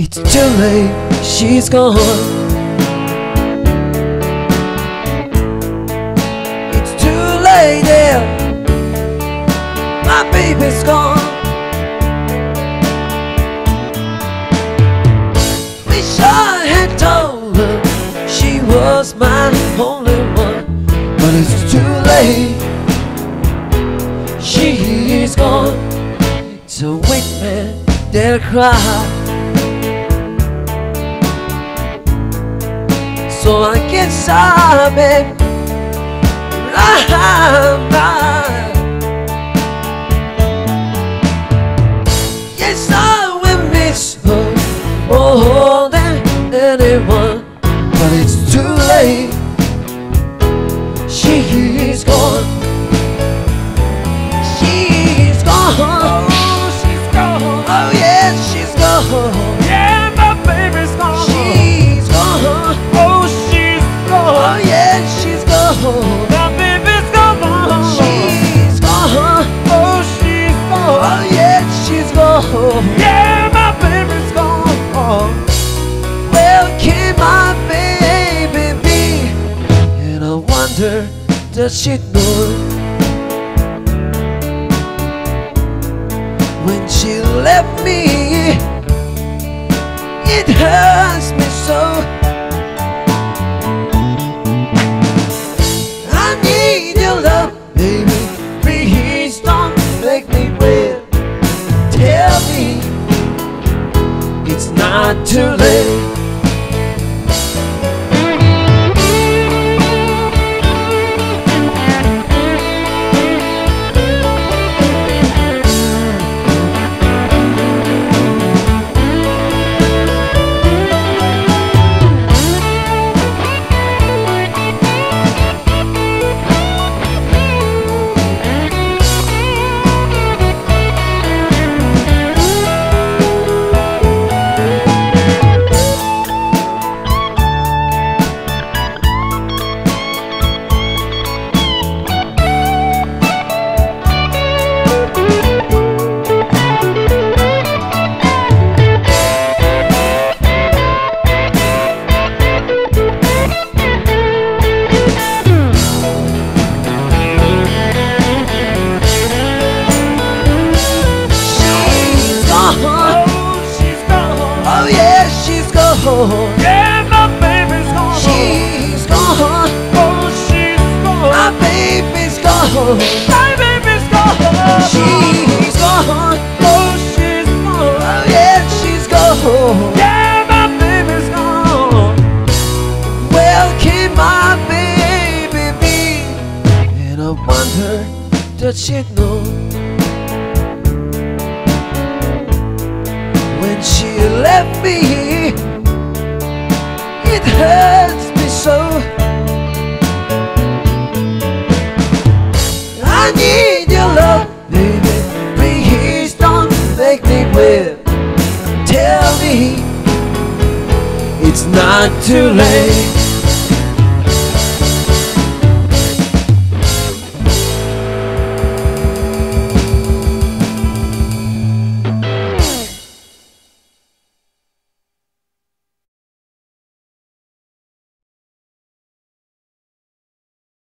It's too late, she's gone. It's too late, yeah. My baby's gone. Wish I had told her she was my only one, but it's too late. She is gone. So wait, man, dare cry. So I guess I'm in I'm not Yes, I will miss her more than anyone But it's too late. She's gone. She's gone. Oh, she's gone. Oh yes, she's gone does she know When she left me It hurts me so. I need your love, baby. Please don't make me wait. Tell me it's not too late gone Yeah, my baby's gone. She's gone oh, she's gone. My baby's gone My baby's gone. She's gone oh, she's gone. Oh yeah, she's gone Yeah, my baby's gone. Where can my baby be? And I wonder, does she know? When she left me, it hurts me so. I need your love, baby. Please don't make me wait. Tell me it's not too late.